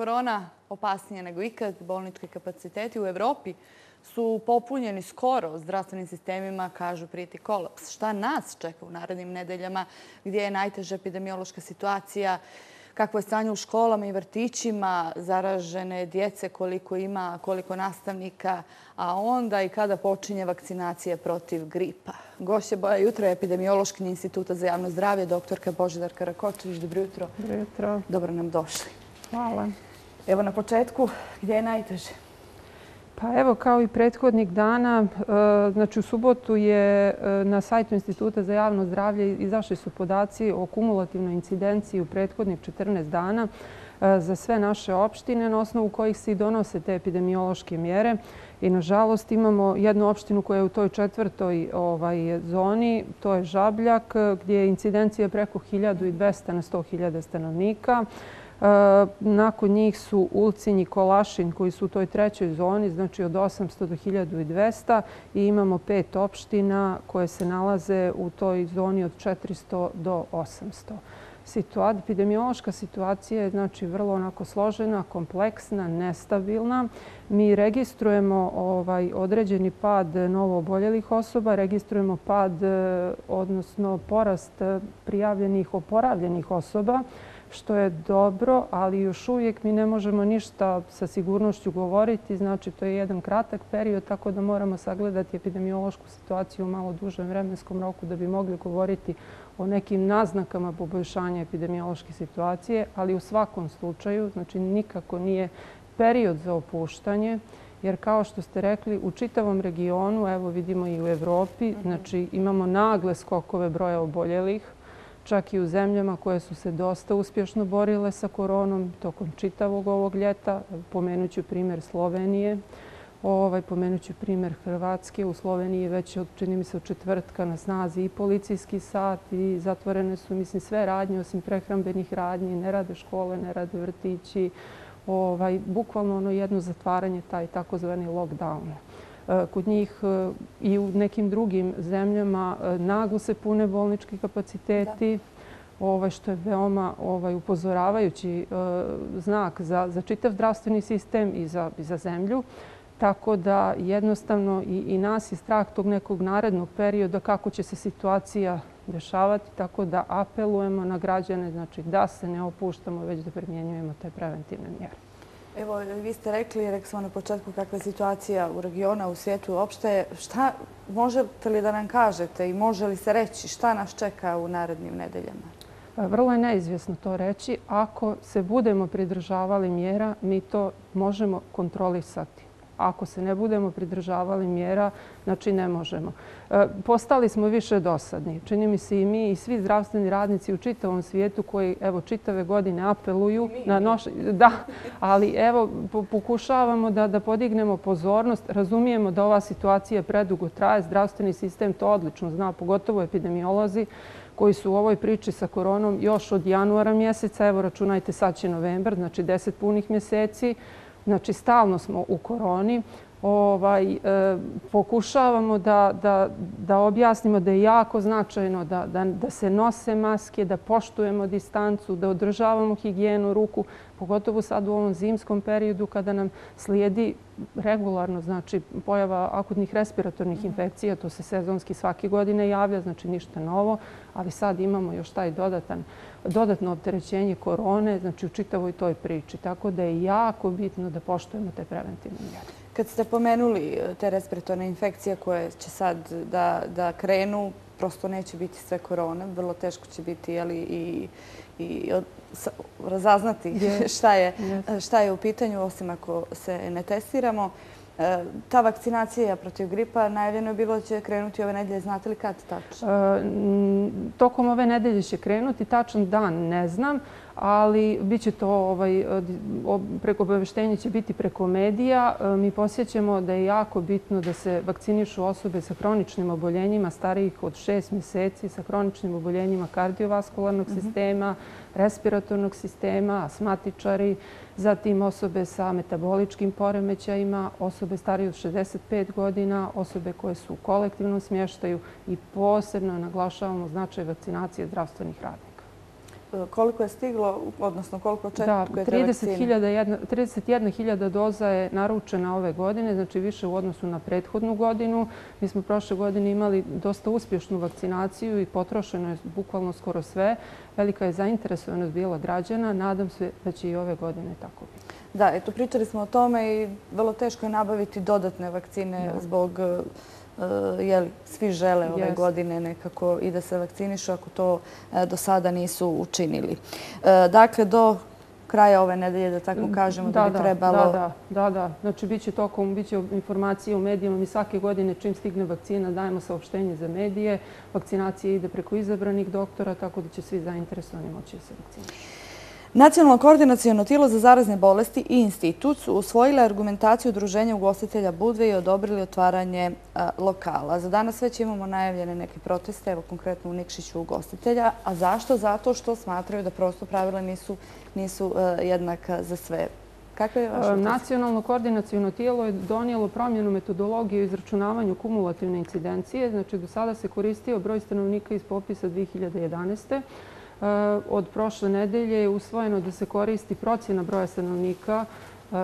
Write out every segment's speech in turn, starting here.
korona opasnije nego ikad. Bolnički kapaciteti u Evropi su popunjeni skoro zdravstvenim sistemima, kažu priti kolaps. Šta nas čeka u narednim nedeljama gdje je najteža epidemiološka situacija? Kakvo je stanje u školama i vrtićima, zaražene djece, koliko ima, koliko nastavnika, a onda i kada počinje vakcinacija protiv gripa. Gošće Boja jutro je epidemiološki instituta za javno zdravlje, doktorka Božidar Karakočević. Dobro jutro. Dobro jutro. Dobro nam došli. Hvala. Evo na početku, gdje je najteže? Pa evo, kao i prethodnik dana, e, znači u subotu je e, na sajtu Instituta za javno zdravlje izašli su podaci o kumulativnoj incidenciji u prethodnih 14 dana e, za sve naše opštine na osnovu kojih se i donose te epidemiološke mjere. I nažalost imamo jednu opštinu koja je u toj četvrtoj ovaj, zoni, to je Žabljak, gdje je incidencija preko 1200 na 100.000 stanovnika. Eh, nakon njih su Ulcinj i Kolašin koji su u toj trećoj zoni, znači od 800 do 1200 i imamo pet opština koje se nalaze u toj zoni od 400 do 800. Epidemiološka situacija je znači vrlo onako složena, kompleksna, nestabilna. Mi registrujemo ovaj određeni pad novo oboljelih osoba, registrujemo pad, eh, odnosno porast prijavljenih oporavljenih osoba što je dobro, ali još uvijek mi ne možemo ništa sa sigurnošću govoriti. Znači, to je jedan kratak period, tako da moramo sagledati epidemiološku situaciju u malo dužem vremenskom roku da bi mogli govoriti o nekim naznakama poboljšanja epidemiološke situacije, ali u svakom slučaju, znači, nikako nije period za opuštanje, jer kao što ste rekli, u čitavom regionu, evo vidimo i u Evropi, znači, imamo nagle skokove broja oboljelih, čak i u zemljama koje su se dosta uspješno borile sa koronom tokom čitavog ovog ljeta. Pomenuću primjer Slovenije, ovaj, pomenut primjer Hrvatske. U Sloveniji već od, čini mi se, od četvrtka na snazi i policijski sat i zatvorene su mislim, sve radnje osim prehrambenih radnji. Ne rade škole, ne rade vrtići. Ovaj, bukvalno ono jedno zatvaranje, taj takozvani lockdown. E, kod njih e, i u nekim drugim zemljama e, naglo se pune bolnički kapaciteti, ovaj, što je veoma ovaj, upozoravajući znak za čitav zdravstveni sistem i za zemlju. Tako da jednostavno i nas je strah tog nekog narednog perioda kako će se situacija dešavati. Tako da apelujemo na građane znači da se ne opuštamo, već da primjenjujemo te preventivne mjere. Evo, vi ste rekli, rekli smo na početku kakva je situacija u regiona, u svijetu uopšte. Šta možete li da nam kažete i može li se reći šta nas čeka u narednim nedeljama? Pa, vrlo je neizvjesno to reći. Ako se budemo pridržavali mjera, mi to možemo kontrolisati ako se ne budemo pridržavali mjera, znači ne možemo. E, postali smo više dosadni. Čini mi se i mi i svi zdravstveni radnici u čitavom svijetu koji evo čitave godine apeluju na noš... Da, ali evo pokušavamo da, da podignemo pozornost. Razumijemo da ova situacija predugo traje. Zdravstveni sistem to odlično zna, pogotovo epidemiolozi koji su u ovoj priči sa koronom još od januara mjeseca. Evo računajte sad će novembar, znači deset punih mjeseci. Znači, stalno smo u koroni. Ovaj, e, pokušavamo da, da, da objasnimo da je jako značajno da, se nose maske, da poštujemo distancu, da održavamo higijenu ruku, pogotovo sad u ovom zimskom periodu kada nam slijedi regularno znači, pojava akutnih respiratornih infekcija. To se sezonski svake godine javlja, znači ništa novo, ali sad imamo još taj dodatan dodatno opterećenje korone znači u čitavoj toj priči. Tako da je jako bitno da poštujemo te preventivne mjere. Kad ste pomenuli e, te respiratorne infekcije koje će sad da, da krenu, prosto neće biti sve korone. Vrlo teško će biti jeli, i, i razaznati šta je, šta je u pitanju, osim ako se ne testiramo. E, ta vakcinacija protiv gripa najavljeno je bilo da će krenuti ove nedelje. Znate li kad tačno? E, tokom ove nedelje će krenuti. Tačan dan ne znam, ali bit će to ovaj, preko obaveštenja će biti preko medija. E, mi posjećamo da je jako bitno da se vakcinišu osobe sa hroničnim oboljenjima starijih od šest mjeseci, sa hroničnim oboljenjima kardiovaskularnog mhm. sistema, respiratornog sistema, asmatičari, zatim osobe sa metaboličkim poremećajima, osobe starije od 65 godina, osobe koje su u kolektivnom smještaju i posebno naglašavamo značaj vakcinacije zdravstvenih radnika. Koliko je stiglo, odnosno koliko očekujete vakcine? 31.000 doza je naručena ove godine, znači više u odnosu na prethodnu godinu. Mi smo prošle godine imali dosta uspješnu vakcinaciju i potrošeno je bukvalno skoro sve. Velika je zainteresovanost bila građana. Nadam se da će i ove godine tako biti. Da, eto, pričali smo o tome i vrlo teško je nabaviti dodatne vakcine zbog Eh, svi žele ove godine nekako i da se vakcinišu ako to eh, do sada nisu učinili. Eh, dakle, do kraja ove nedelje, da tako kažemo, da bi trebalo... Da, da, da, da. Znači, bit će tokom, bit će informacije u medijima. Mi svake godine, čim stigne vakcina, dajemo saopštenje za medije. Vakcinacija ide preko izabranih doktora, tako da će svi zainteresovani moći da se vakcinišu. Nacionalno koordinacijono tijelo za zarazne bolesti i institut su usvojile argumentaciju Udruženja ugostitelja Budve i odobrili otvaranje lokala. Za danas već imamo najavljene neke proteste, evo konkretno u Nikšiću ugostitelja. A zašto? Zato što smatraju da prosto pravila nisu jednaka za sve. Je vaš Nacionalno koordinacijono tijelo je donijelo promjenu metodologije u izračunavanju kumulativne incidencije. Znači, do sada se koristio broj stanovnika iz popisa 2011. Eh, od prošle nedelje je usvojeno da se koristi procjena broja stanovnika eh,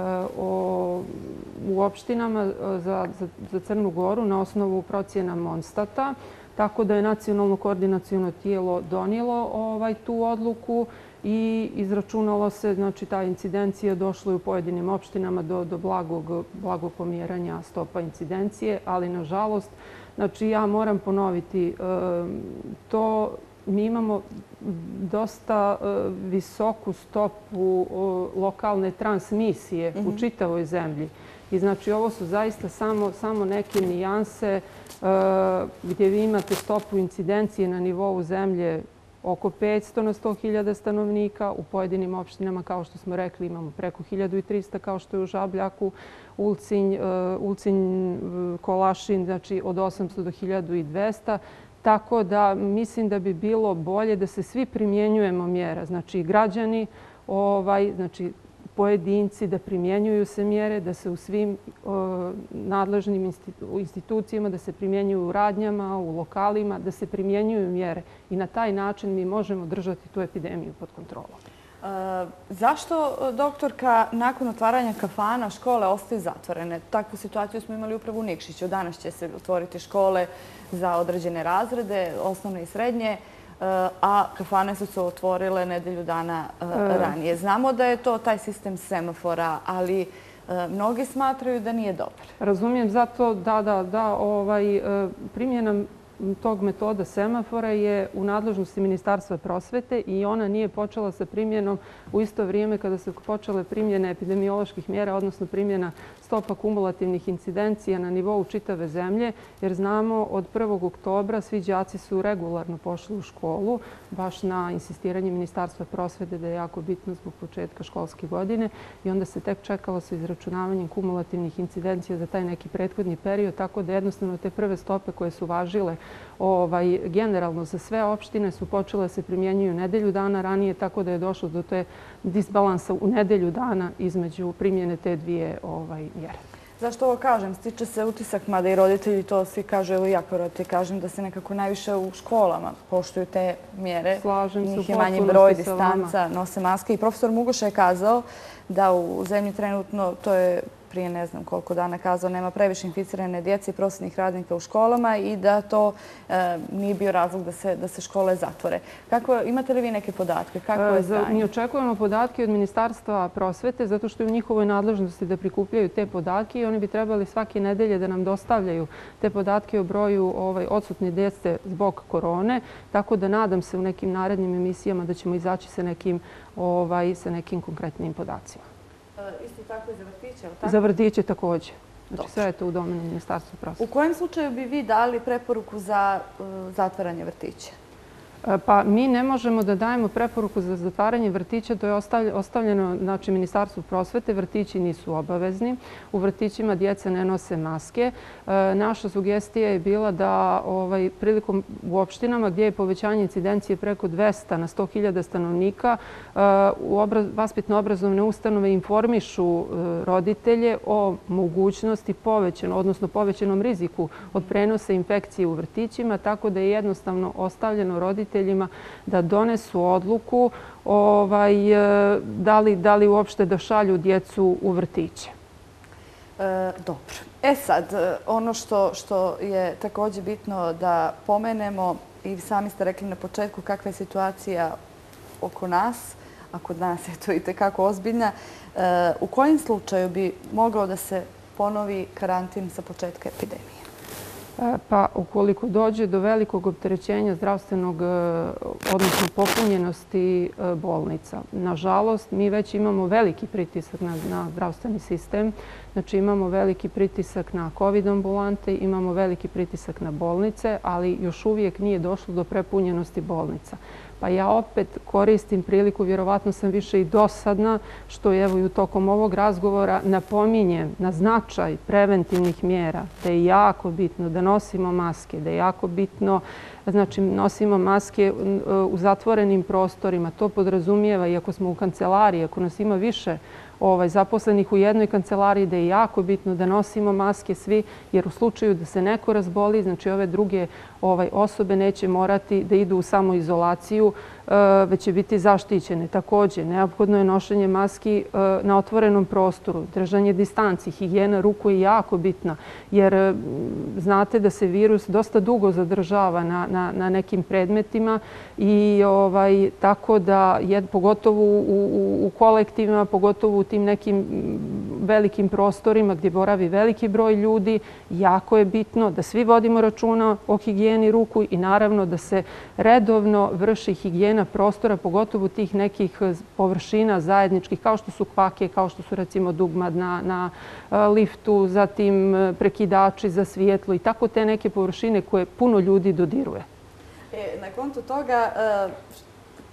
u opštinama eh, za, za Crnu Goru na osnovu procjena Monstata. Tako da je nacionalno koordinacijono tijelo donijelo ovaj, tu odluku i izračunalo se, znači ta incidencija došla u pojedinim opštinama do blagog pomjeranja stopa incidencije, ali nažalost, znači ja moram ponoviti, to mi imamo dosta e, visoku stopu lokalne transmisije u mhm. čitavoj zemlji. I znači ovo su zaista samo neke nijanse e, gdje vi imate stopu incidencije na nivou zemlje oko 500 na 100.000 stanovnika. U pojedinim opštinama, kao što smo rekli, imamo preko 1.300 kao što je u Žabljaku, Ulcinj, e, Kolašin, znači od 800 do 1.200. Tako da mislim da bi bilo bolje da se svi primjenjujemo mjera. Znači građani, ovaj, znači pojedinci da primjenjuju se mjere, da se u svim nadležnim institucijama, da se primjenjuju u radnjama, u lokalima, da se primjenjuju mjere. I na taj način mi možemo držati tu epidemiju pod kontrolom. Zašto, doktorka, nakon otvaranja kafana škole ostaju zatvorene? Takvu situaciju smo imali upravo u Nikšiću. Danas će se otvoriti škole za određene razrede, osnovne i srednje, a kafane su se otvorile nedelju dana ranije. Znamo da je to taj sistem semafora, ali mnogi smatraju da nije dobar. Razumijem zato da, da, da, ovaj, primjena tog metoda semafora je u nadležnosti Ministarstva prosvete i ona nije počela sa primjenom u isto vrijeme kada su počele primjene epidemioloških mjera, odnosno primjena stopa kumulativnih incidencija na nivou čitave zemlje, jer znamo od 1. oktobra svi džaci su regularno pošli u školu, baš na insistiranje Ministarstva prosvete da je jako bitno zbog početka školske godine i onda se tek čekalo sa izračunavanjem kumulativnih incidencija za taj neki prethodni period, tako da jednostavno te prve stope koje su važile ovaj, generalno za sve opštine su počele se primjenjuju nedelju dana ranije, tako da je došlo do te disbalansa u nedelju dana između primjene te dvije ovaj, mjere. Zašto ovo kažem? Stiče se utisak, mada i roditelji to svi kažu, evo ja kao roditelj kažem da se nekako najviše u školama poštuju te mjere. Slažem se u manji broj, distanca, nose maske. I profesor Mugoša je kazao da u zemlji trenutno to je prije ne znam koliko dana kazao, nema previše inficirane djece i prosjednih radnika u školama i da to e, nije bio razlog da se škole zatvore. Imate li vi neke podatke? Kako je stanje? Mi očekujemo podatke od Ministarstva prosvete zato što je u njihovoj nadležnosti da prikupljaju te podatke i oni bi trebali svake nedelje da nam dostavljaju te podatke o broju ovaj, odsutne djece zbog korone. Tako da nadam se u nekim narednim emisijama da ćemo izaći sa nekim ovaj, konkretnim podacima. Isto tako i za vrtiće, tako? Za vrtiće također. Znači sve je to u domenu Ministarstva prosvete. U kojem slučaju bi vi dali preporuku za e, zatvaranje vrtića? E, pa mi ne možemo da dajemo preporuku za zatvaranje vrtića. To je ostavljeno znači, Ministarstvu prosvete. Vrtići nisu obavezni. U vrtićima djeca ne nose maske. E, naša sugestija je bila da ovaj, prilikom u opštinama gdje je povećanje incidencije preko 200 na 100.000 stanovnika, e, obraz, vaspitno-obrazovne ustanove informišu e, roditelje o mogućnosti povećenom, odnosno povećenom riziku od prenosa infekcije u vrtićima, tako da je jednostavno ostavljeno roditelje roditeljima da donesu odluku ovaj, e, da, li, da li uopšte da šalju djecu u vrtiće. E, dobro. E sad, e, ono što, što je također bitno da pomenemo, i sami ste rekli na početku kakva je situacija oko nas, a kod nas je to i tekako ozbiljna, e, u kojem slučaju bi mogao da se ponovi karantin sa početka epidemije? Pa ukoliko dođe do velikog opterećenja zdravstvenog, e, odnosno popunjenosti e, bolnica. Nažalost, mi već imamo veliki pritisak na zdravstveni sistem. Znači imamo veliki pritisak na COVID ambulante, imamo veliki pritisak na bolnice, ali još uvijek nije došlo do prepunjenosti bolnica. Pa ja opet koristim priliku, vjerovatno sam više i dosadna, što evo i u tokom ovog razgovora napominjem na značaj preventivnih mjera, da je jako bitno da nosimo maske, da je jako bitno znači nosimo maske e, u zatvorenim prostorima. To podrazumijeva, iako smo u kancelariji, ako nas ima više ovaj, zaposlenih u jednoj kancelariji, da je jako bitno da nosimo maske svi, jer u slučaju da se neko razboli, znači ove druge ovaj, osobe neće morati da idu u samoizolaciju, Eh, već će biti zaštićene. Također, neophodno je nošenje maski eh, na otvorenom prostoru, držanje distanci, higijena ruku je jako bitna, jer eh, znate da se virus dosta dugo zadržava na nekim predmetima i ovaj, tako da, pogotovo u kolektivima, pogotovo u tim nekim velikim prostorima gdje boravi veliki broj ljudi, jako je bitno da svi vodimo računa o higijeni ruku i naravno da se redovno vrši higijena prostora, pogotovo tih nekih površina zajedničkih, kao što su kvake, kao što su recimo dugmad na, na e, liftu, zatim e, prekidači za svijetlo i tako te neke površine koje puno ljudi dodiruje. E, na kontu toga, e,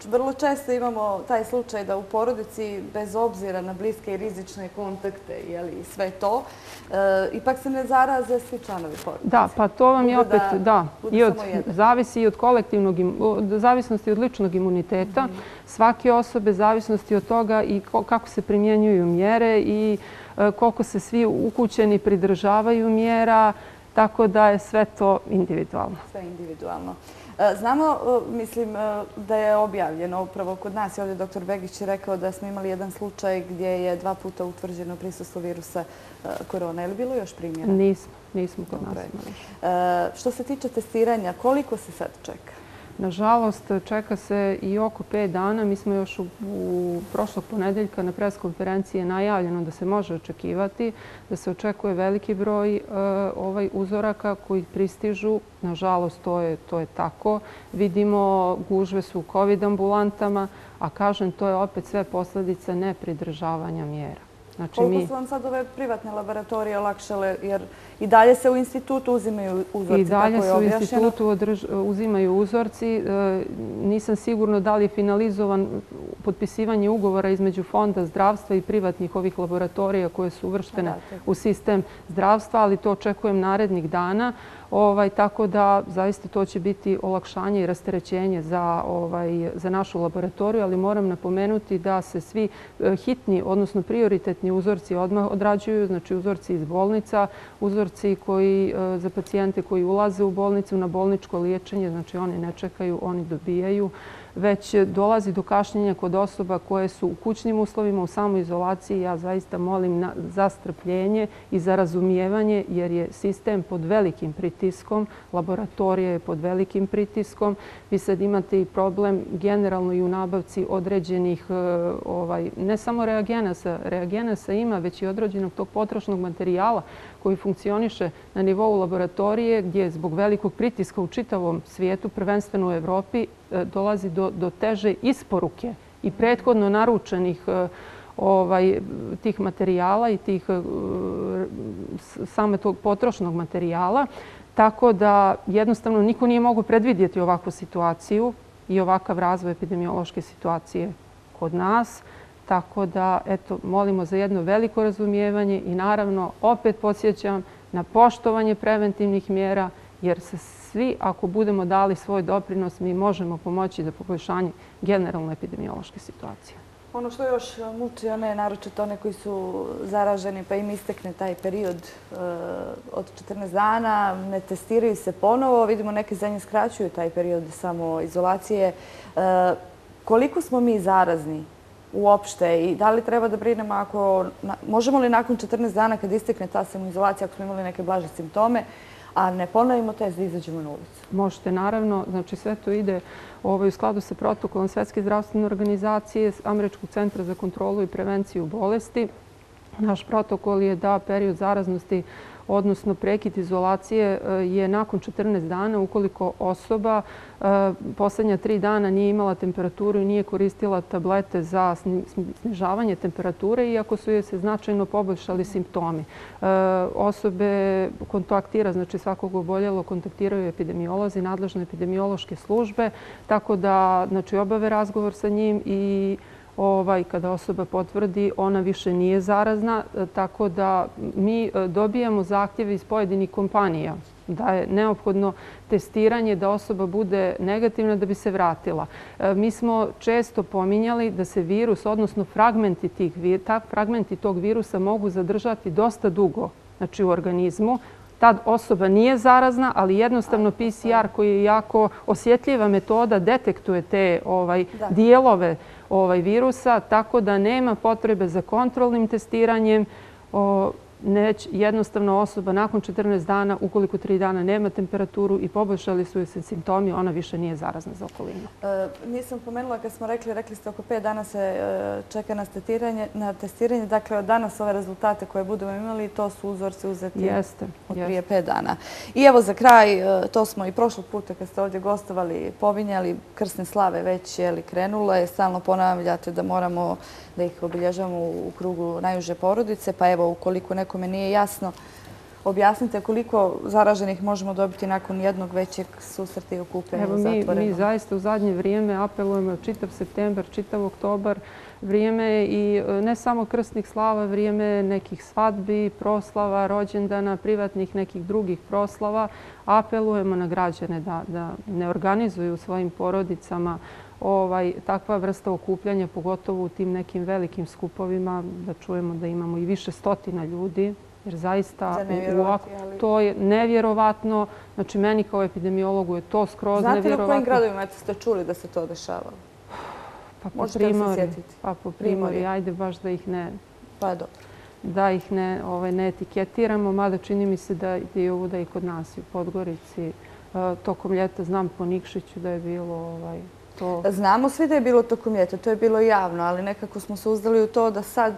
vrlo često imamo taj slučaj da u porodici, bez obzira na bliske i rizične kontakte i sve to, e, ipak se ne zaraze svi članovi porodice. Da, pa to vam je opet, da, i od, zavisi i od kolektivnog, od zavisnosti od ličnog imuniteta, mhm. svake osobe, zavisnosti od toga i kako se primjenjuju mjere i e, koliko se svi ukućeni pridržavaju mjera, tako da je sve to individualno. Sve individualno. E, znamo, e, mislim, e, da je objavljeno upravo kod nas. Ovdje dr. Begić je rekao da smo imali jedan slučaj gdje je dva puta utvrđeno prisustvo virusa korona. Je li bilo još primjera? Nismo, nismo kod nas imali. Što se tiče testiranja, koliko se sad čeka? Nažalost, čeka se i oko pet dana. Mi smo još u prošlog ponedeljka na preskonferenciji najavljeno da se može očekivati, da se očekuje veliki broj e, ovaj uzoraka koji pristižu. Nažalost, to je, to je tako. Vidimo gužve su u COVID ambulantama, a kažem, to je opet sve posljedica nepridržavanja mjera. Znači, Koliko su vam sad ove privatne laboratorije olakšale, jer i dalje se u institutu uzimaju uzorci, I dalje se u institutu uzimaju uzorci. E, nisam sigurno da li je finalizovan potpisivanje ugovora između Fonda zdravstva i privatnih ovih laboratorija koje su uvrštene u sistem zdravstva, ali to očekujem narednih dana. Ovaj, tako da zaista to će biti olakšanje i rasterećenje za, ovaj, za našu laboratoriju, ali moram napomenuti da se svi e, hitni, odnosno prioritetni uzorci odmah odrađuju, znači uzorci iz bolnica, uzorci koji, e, za pacijente koji ulaze u bolnicu na bolničko liječenje, znači oni ne čekaju, oni dobijaju već dolazi do kašnjenja kod osoba koje su u kućnim uslovima, u samoizolaciji. Ja zaista molim za strpljenje i za razumijevanje jer je sistem pod velikim pritiskom, laboratorija je pod velikim pritiskom. Vi sad imate i problem generalno i u nabavci određenih, e, ovaj, ne samo reagenasa, reagenasa ima, već i određenog tog potrošnog materijala koji funkcioniše na nivou laboratorije gdje zbog velikog pritiska u čitavom svijetu, prvenstveno u Evropi, E, dolazi do, do teže isporuke i prethodno naručenih e, ovaj, tih materijala i tih e, same tog potrošnog materijala. Tako da jednostavno niko nije mogo predvidjeti ovakvu situaciju i ovakav razvoj epidemiološke situacije kod nas. Tako da, eto, molimo za jedno veliko razumijevanje i naravno opet podsjećam na poštovanje preventivnih mjera, jer se svi, ako budemo dali svoj doprinos, mi možemo pomoći za poboljšanje generalne epidemiološke situacije. Ono što još muči, one naročito one koji su zaraženi pa im istekne taj period e, od 14 dana, ne testiraju se ponovo, vidimo neke zemlje skraćuju taj period samo izolacije. E, koliko smo mi zarazni uopšte i da li treba da brinemo ako... Možemo li nakon 14 dana kad istekne ta samoizolacija, ako smo imali neke blaže simptome, a ne ponovimo test da izađemo na ulicu? Možete, naravno. Znači, sve to ide ovaj, u skladu sa protokolom Svetske zdravstvene organizacije, Američkog centra za kontrolu i prevenciju bolesti. Naš protokol je da period zaraznosti odnosno prekid izolacije e, je nakon 14 dana ukoliko osoba e, poslednja tri dana nije imala temperaturu i nije koristila tablete za snižavanje temperature iako su joj se značajno poboljšali simptomi. E, osobe kontaktira, znači svakog oboljelo, kontaktiraju epidemiolozi, nadležne epidemiološke službe, tako da znači, obave razgovor sa njim i ovaj, kada osoba potvrdi, ona više nije zarazna, e, tako da mi e, dobijamo zahtjeve iz pojedinih kompanija da je neophodno testiranje da osoba bude negativna da bi se vratila. E, mi smo često pominjali da se virus, odnosno fragmenti, tih, fragmenti tog virusa mogu zadržati dosta dugo znači u organizmu. Tad osoba nije zarazna, ali jednostavno PCR koji je jako osjetljiva metoda detektuje te ovaj, dijelove ovaj virusa, tako da nema potrebe za kontrolnim testiranjem neć jednostavno osoba nakon 14 dana, ukoliko 3 dana nema temperaturu i poboljšali su se simptomi, ona više nije zarazna za okolinu. E, nisam pomenula kad smo rekli, rekli ste oko 5 dana se e, čeka na testiranje. Dakle, od danas ove rezultate koje budemo imali, to su uzorci uzeti od prije 5 dana. I evo za kraj, e, to smo i prošlog puta kad ste ovdje gostovali, povinjali, krsne slave već je li krenule, stalno ponavljate da moramo da ih obilježamo u krugu najuže porodice. Pa evo, ukoliko nekome nije jasno, objasnite koliko zaraženih možemo dobiti nakon jednog većeg susreta i okupljenja u zatvorenom. Mi zaista u zadnje vrijeme apelujemo čitav september, čitav oktobar, vrijeme i e, ne samo krstnih slava, vrijeme nekih svadbi, proslava, rođendana, privatnih nekih drugih proslava. Apelujemo na građane da ne organizuju svojim porodicama ovaj, takva vrsta okupljanja, pogotovo u tim nekim velikim skupovima, da čujemo da imamo i više stotina ljudi, jer zaista to je nevjerovatno. Znači, meni kao epidemiologu je to skroz nevjerovatno. Znate na kojim gradovima ste čuli da se to dešavalo? Pa po primori. Pa po primori, ajde baš da ih ne... Pa je dobro. Da ih ne ovaj, etiketiramo, mada čini mi se da je ovo da i kod nas u Podgorici. E, tokom ljeta znam po Nikšiću da je bilo ovaj, Znamo svi da je bilo tokom ljeta, to je bilo javno, ali nekako smo se uzdali u to da sad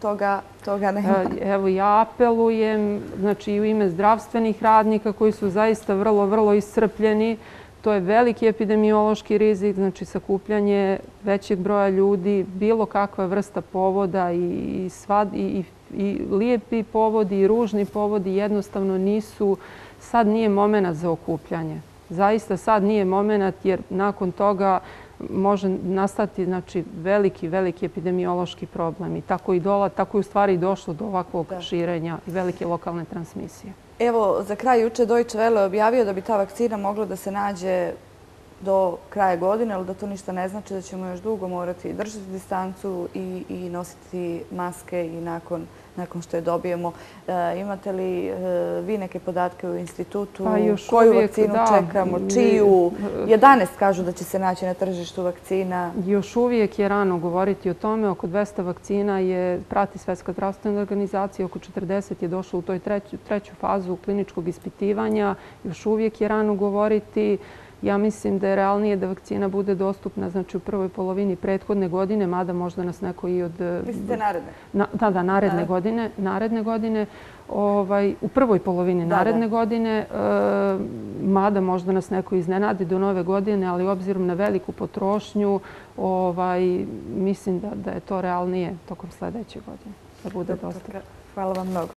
toga nema. E, evo, ja apelujem znači, i u ime zdravstvenih radnika koji su zaista vrlo, vrlo iscrpljeni. To je veliki epidemiološki rizik, znači sakupljanje većeg broja ljudi, bilo kakva vrsta povoda i, svad, i, i lijepi povodi i ružni povodi jednostavno nisu, sad nije momena za okupljanje zaista sad nije moment jer nakon toga može nastati znači, veliki, veliki epidemiološki problem. I tako, i dola, tako je u stvari došlo do ovakvog širenja i velike lokalne transmisije. Evo, za kraj juče Deutsche Welle objavio da bi ta vakcina mogla da se nađe do kraja godine, ali da to ništa ne znači da ćemo još dugo morati držati distancu i, i nositi maske i nakon nakon što je dobijemo. E, imate li e, vi neke podatke u institutu? Pa Koju vakcinu čekamo? Čiju? 11 kažu da će se naći na tržištu vakcina. Još uvijek je rano govoriti o tome. Oko 200 vakcina je prati Svetska zdravstvena organizacija. Oko 40 je došlo u toj treću fazu kliničkog ispitivanja. Još uvijek je rano govoriti. Ja mislim da je realnije da vakcina bude dostupna znači, u prvoj polovini prethodne godine, mada možda nas neko i od... Mislite naredne? Da, da, naredne godine. Naredne godine. Ovaj, u prvoj polovini naredne godine, e, mada možda nas neko iznenadi do nove godine, ali obzirom na veliku potrošnju, ovaj, mislim da, da je to realnije tokom sljedeće godine da bude dostupno. Hvala vam mnogo.